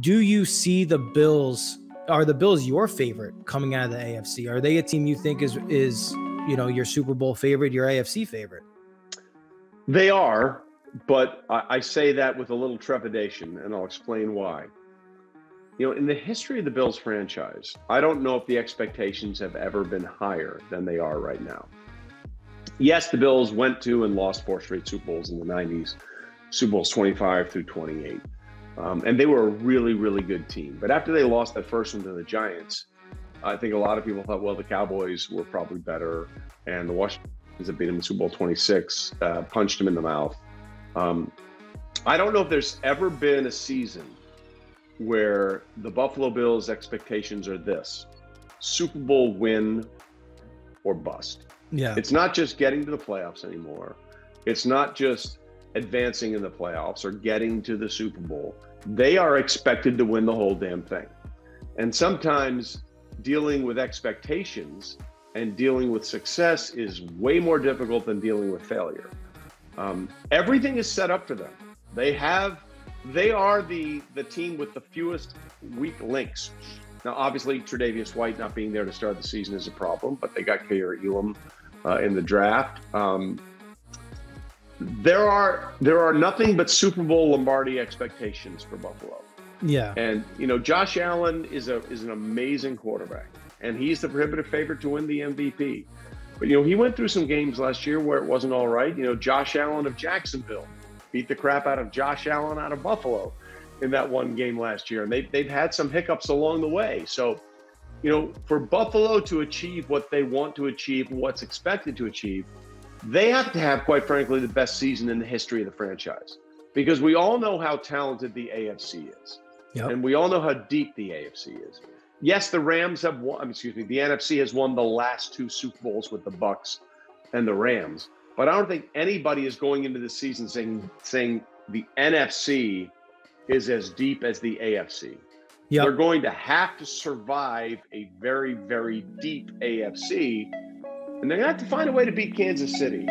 do you see the Bills? Are the Bills your favorite coming out of the AFC? Are they a team you think is is you know your Super Bowl favorite, your AFC favorite? They are, but I, I say that with a little trepidation, and I'll explain why. You know, in the history of the Bills franchise, I don't know if the expectations have ever been higher than they are right now. Yes, the Bills went to and lost four straight Super Bowls in the 90s, Super Bowls 25 through 28. Um, and they were a really, really good team. But after they lost that first one to the Giants, I think a lot of people thought, well, the Cowboys were probably better, and the Washington that beat them in Super Bowl 26 uh, punched them in the mouth. Um, I don't know if there's ever been a season where the Buffalo Bills' expectations are this Super Bowl win or bust. Yeah. It's not just getting to the playoffs anymore. It's not just advancing in the playoffs or getting to the Super Bowl. They are expected to win the whole damn thing. And sometimes dealing with expectations and dealing with success is way more difficult than dealing with failure. Um, everything is set up for them. They have, they are the the team with the fewest weak links. Now, obviously, Tre'Davious White not being there to start the season is a problem, but they got Kaiir Elam uh, in the draft. Um, there are there are nothing but Super Bowl Lombardi expectations for Buffalo. Yeah. And you know, Josh Allen is a is an amazing quarterback, and he's the prohibitive favorite to win the MVP. But you know, he went through some games last year where it wasn't all right. You know, Josh Allen of Jacksonville beat the crap out of Josh Allen out of Buffalo in that one game last year, and they they've had some hiccups along the way. So, you know, for Buffalo to achieve what they want to achieve, what's expected to achieve, they have to have, quite frankly, the best season in the history of the franchise. Because we all know how talented the AFC is. Yep. And we all know how deep the AFC is. Yes, the Rams have won, excuse me, the NFC has won the last two Super Bowls with the Bucs and the Rams. But I don't think anybody is going into the season saying saying the NFC is as deep as the AFC. Yep. They're going to have to survive a very, very deep AFC, and they're going to have to find a way to beat Kansas City.